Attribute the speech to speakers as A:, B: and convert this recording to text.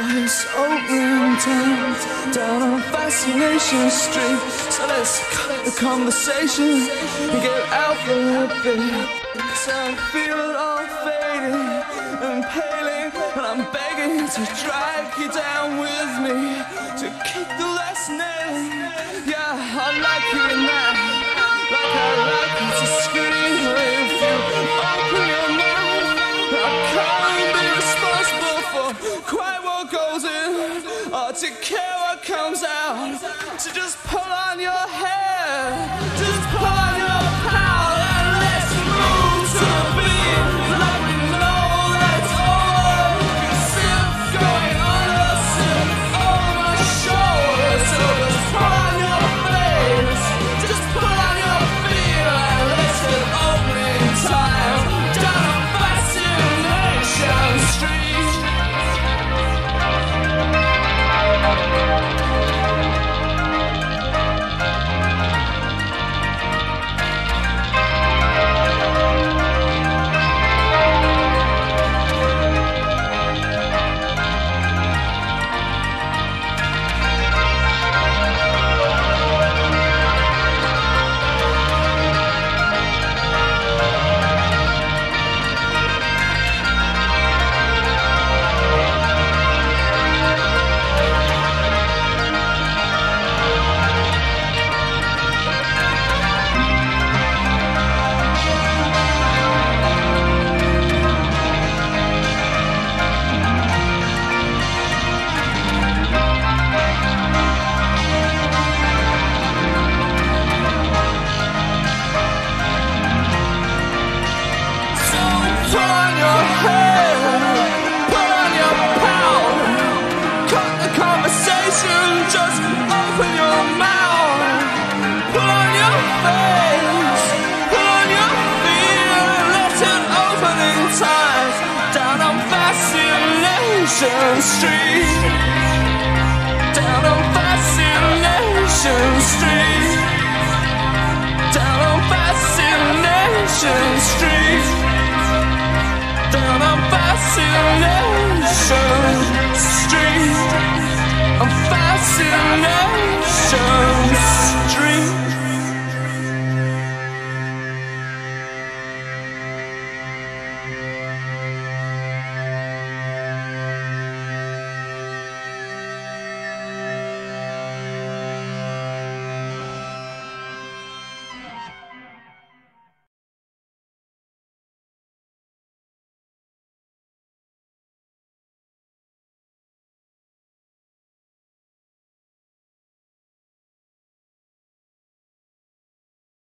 A: boys open town down on Fascination Street. So let's cut the conversation and get out for a bit. Cause I feel it all fading and paling, and I'm begging to drag you down with me to kick the last nail. To care what comes out. So just pull on your hair, your feet, time down on Fascination Street. Down on Fascination Street. Down on Fascination Street.